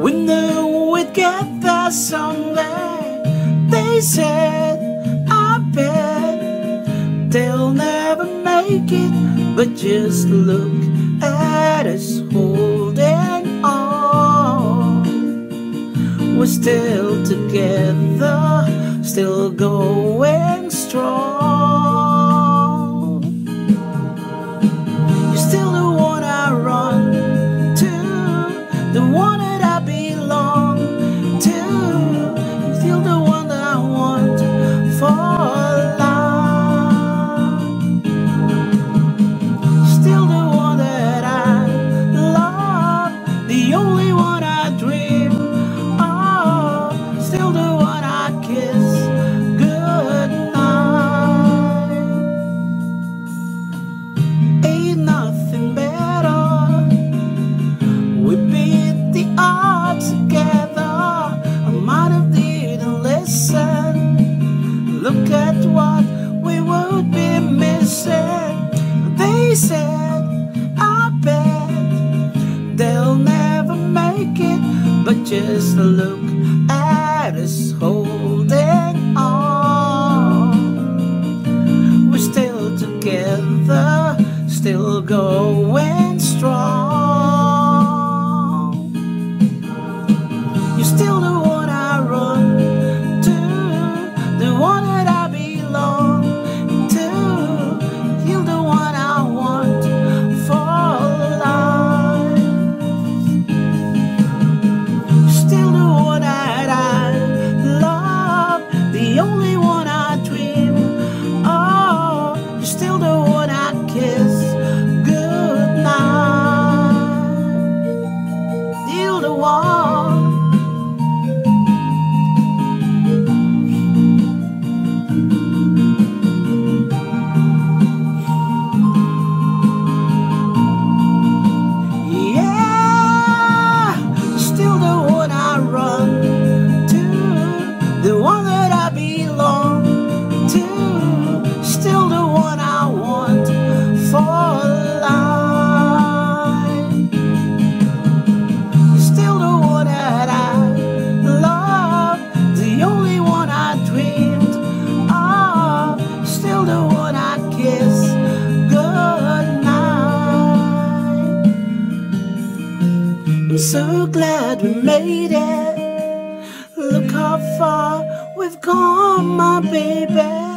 We knew we'd get there someday. They said, I bet they'll never make it. But just look at us holding on. We're still together, still going strong. He said, I bet they'll never make it, but just look at us. Oh, so glad we made it. Look how far we've gone, my baby.